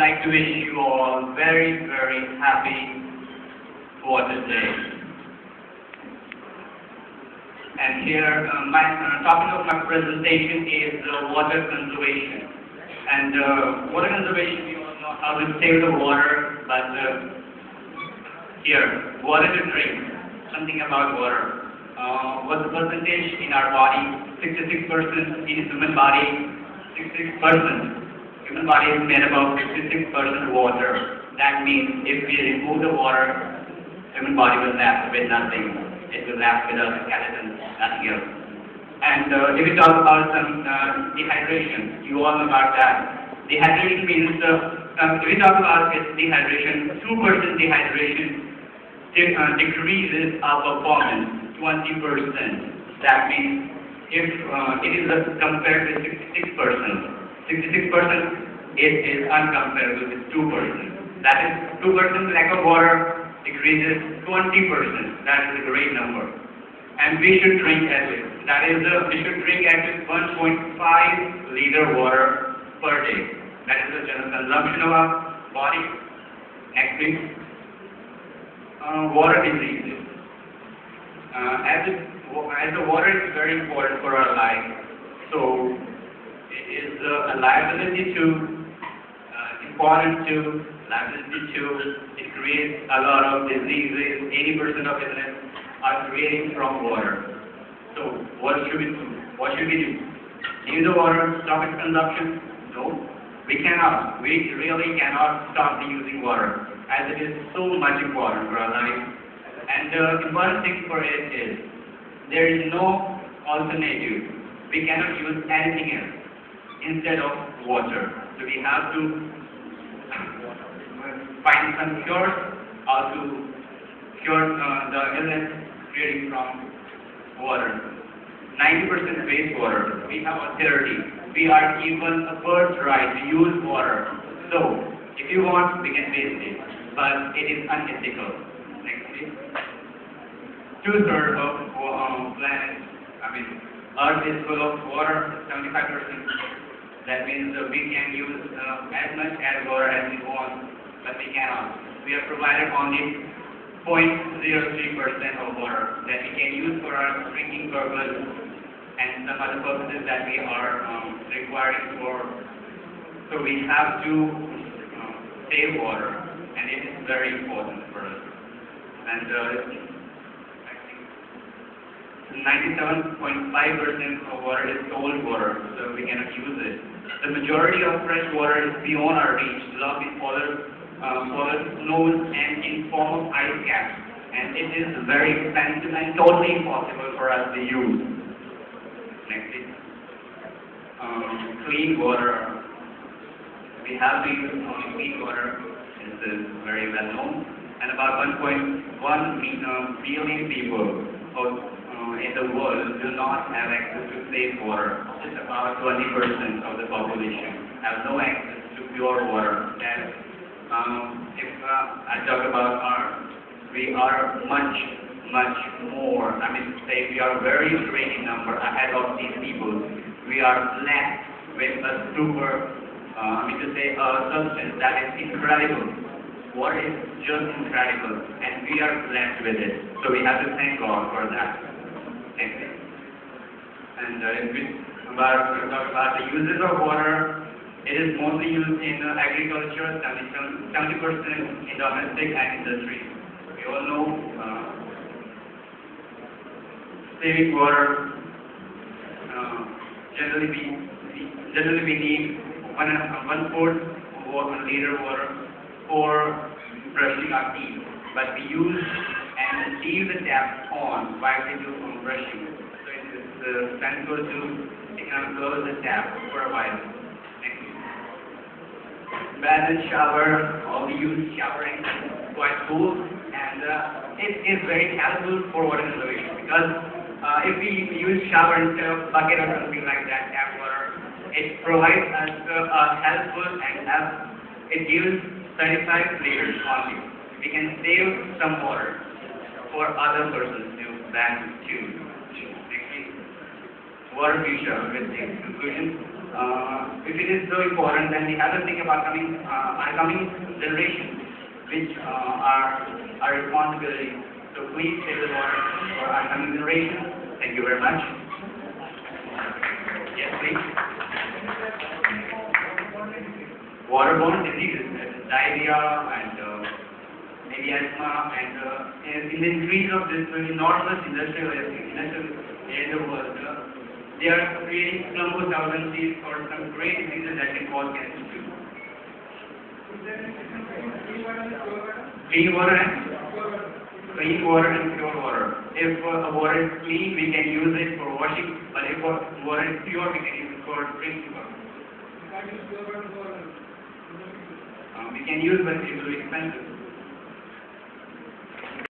like to wish you all very, very happy Water Day. And here, uh, my uh, topic of my presentation is uh, water conservation. And uh, water conservation, we all know how to save the water, but uh, here, water to drink, something about water. Uh, what's the percentage in our body? 66% in human body, 66%. Human body is made of 66% water. That means if we remove the water, human body will left with nothing. It will left with a skeleton, nothing else. And uh, if we talk about some uh, dehydration, you all know about that. Dehydration means, uh, um, if we talk about it, dehydration, 2% dehydration de- uh, decreases our performance 20%. That means if uh, it is uh, compared with 66%, 66% it is uncomparable with 2%. That is 2% lack of water decreases 20%. That is a great number. And we should drink at least. That is, uh, we should drink at least 1.5 liter water per day. That is the general consumption of our body. Please. Uh, water diseases. Uh, as, it, as the water is very important for our life, so it is uh, a liability to, uh, important to, liability to, it creates a lot of diseases, 80% of illness are creating from water. So what should we do? What should we do? Use the water, stop its consumption? No, we cannot. We really cannot stop using water as it is so much important for our life. And the uh, important thing for it is there is no alternative. We cannot use anything else instead of water. So we have to find some cures or to cure uh, the illness creating from water. 90% wastewater. We have authority. We are given a birthright to use water. So, if you want, we can waste it. But it is unethical. Next, please. Two-thirds of um, planet, I mean, Earth is full of water, 75%. That means uh, we can use uh, as much as water as we want, but we cannot. We have provided only 0.03% of water that we can use for our drinking purpose and some other purposes that we are um, requiring for. So we have to um, save water, and it is very important for us. And uh, 97.5% of water is cold water, so we cannot use it. The majority of fresh water is beyond our reach. Love is polar, uh, polar snows and in form ice caps, and it is very expensive and totally impossible for us to use. Next, please. Um, clean water. We have to use only clean water. This is very well known. And about 1.1 billion people uh, in the world do not have access to safe water. Just about 20% of the population have no access to pure water. And um, if uh, I talk about our, we are much, much more, I mean, say we are very great in number ahead of these people. We are blessed with a super, uh, I mean to say, a substance that is incredible. Water is just incredible, and we are blessed with it. So we have to thank God for that. Thank you. And uh, if we talk about the uses of water, it is mostly used in agriculture, 70 percent in domestic and industry. We all know uh, saving water. Uh, generally, we generally we need one one fourth one liter water for brushing our teeth, but we use and leave the tap on while we do brushing. So it is uh, sensible to you can close the tap for a while. And shower, all we use showering quite cool and uh, it is very helpful for water conservation because uh, if we use shower instead of bucket or something like that, tap water, it provides us uh, a helpful and help, it gives 35 liters only. We can save some water for other persons to bath too. Water future with the conclusion. uh, if it is so important, then we have to think about coming, uh, our coming generations, which uh, are our responsibility. So please save the water for our coming generations. Thank you very much. Yes, please. Waterborne diseases, diarrhea and uh, maybe asthma and uh, in the increase of this enormous industrial industrial area in the world, uh, they are creating thrombosolvencies or some great diseases that can cause cancer too. Clean water and clean water and pure water. If uh, water is clean, we can use it for washing, but if water is pure, we can use it for drinking. Uh, we can use, but it will be expensive.